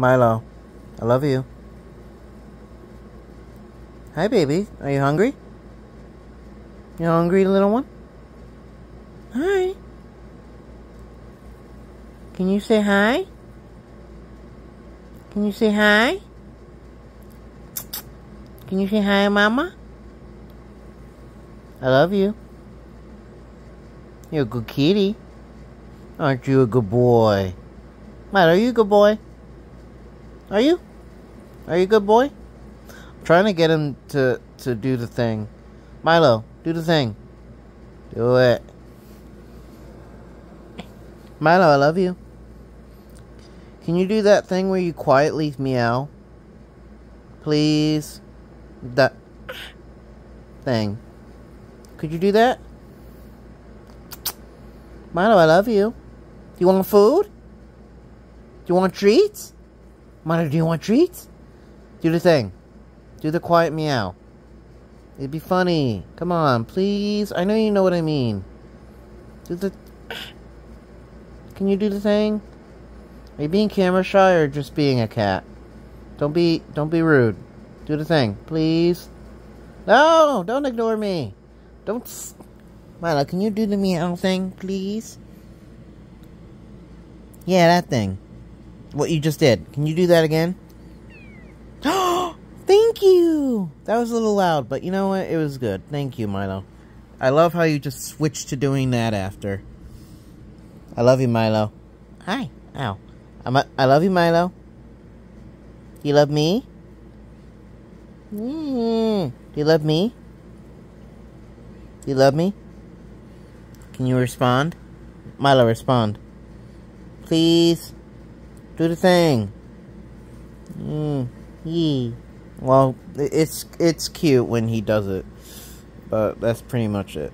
Milo, I love you. Hi, baby. Are you hungry? You hungry, little one? Hi. Can you say hi? Can you say hi? Can you say hi, Mama? I love you. You're a good kitty. Aren't you a good boy? Matt, are you a good boy? Are you? Are you a good boy? I'm trying to get him to, to do the thing. Milo, do the thing. Do it. Milo, I love you. Can you do that thing where you quietly meow? Please? That thing. Could you do that? Milo, I love you. Do you want food? Do you want treats? Milo, do you want treats? Do the thing. Do the quiet meow. It'd be funny. Come on, please. I know you know what I mean. Do the... Can you do the thing? Are you being camera shy or just being a cat? Don't be... Don't be rude. Do the thing, please. No! Don't ignore me. Don't... Milo, can you do the meow thing, please? Yeah, that thing. What you just did. Can you do that again? Thank you! That was a little loud, but you know what? It was good. Thank you, Milo. I love how you just switched to doing that after. I love you, Milo. Hi. Ow. I'm a, I love you, Milo. You love me? Mm. Do you love me? Do you love me? Can you respond? Milo, respond. Please. Do the thing. Mm. Yee. Well, it's it's cute when he does it, but that's pretty much it.